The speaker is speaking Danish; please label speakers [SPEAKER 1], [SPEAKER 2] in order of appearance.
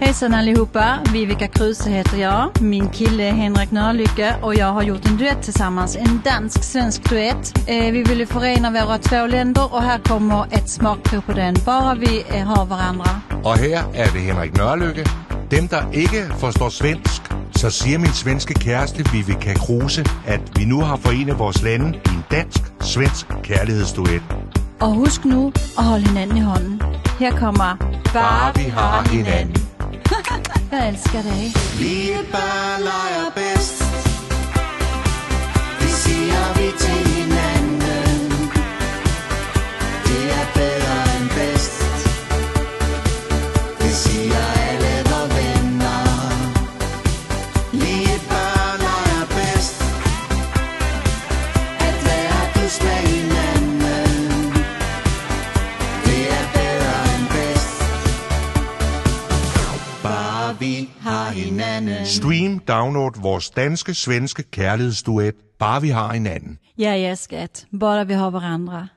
[SPEAKER 1] Hejsan allihopa, Vivica Kruse heter jag. Min kille är Henrik Nörlycke och jag har gjort en duett tillsammans, en dansk-svensk duett. Eh, vi ville förena våra två länder och här kommer ett smakprov på den, bara vi eh, har varandra.
[SPEAKER 2] Og her er det Henrik Nørlykke. Dem, der ikke forstår svensk, så siger min svenske kæreste Vivica Kruse, at vi nu har forenet vores lande i en dansk-svensk kærlighedsduet.
[SPEAKER 1] Och husk nu att hålla hinanden i hånden. Här kommer
[SPEAKER 2] Bare vi har hinanden.
[SPEAKER 1] Jeg elsker dig.
[SPEAKER 3] Vi er bare leger bedst Det siger vi til hinanden Det er bedre end bedst Det siger alle vore venner Vi er bare leger bedst At være du smager. Har hinanden
[SPEAKER 2] Stream, download vores danske-svenske kærlighedsduet. Bare vi har hinanden.
[SPEAKER 1] Ja, ja, skat. Bara vi har varandra.